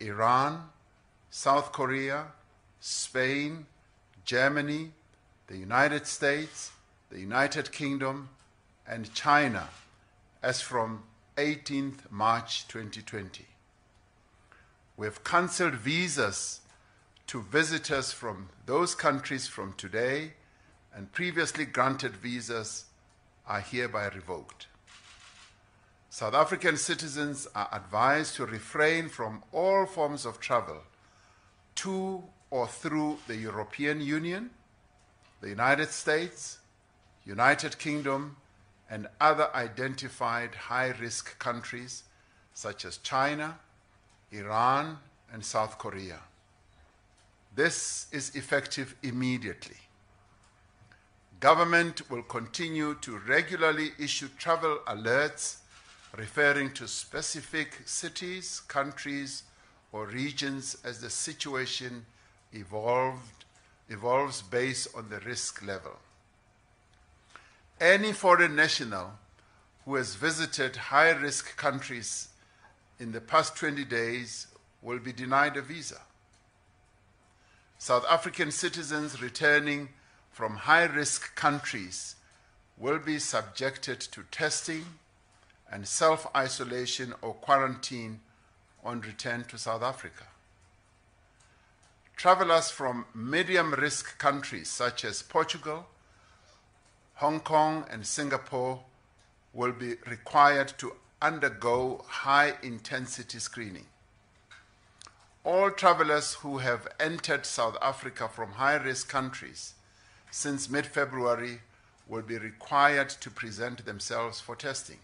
Iran, South Korea, Spain, Germany, the United States, the United Kingdom, and China as from 18th March 2020. We have cancelled visas to visitors from those countries from today, and previously granted visas are hereby revoked. South African citizens are advised to refrain from all forms of travel to or through the European Union, the United States, United Kingdom, and other identified high risk countries such as China, Iran, and South Korea. This is effective immediately. Government will continue to regularly issue travel alerts referring to specific cities, countries, or regions as the situation evolved, evolves based on the risk level. Any foreign national who has visited high risk countries in the past 20 days will be denied a visa. South African citizens returning from high risk countries will be subjected to testing and self isolation or quarantine on return to South Africa. Travelers from medium risk countries such as Portugal, Hong Kong, and Singapore will be required to undergo high intensity screening. All travelers who have entered South Africa from high risk countries since mid February will be required to present themselves for testing.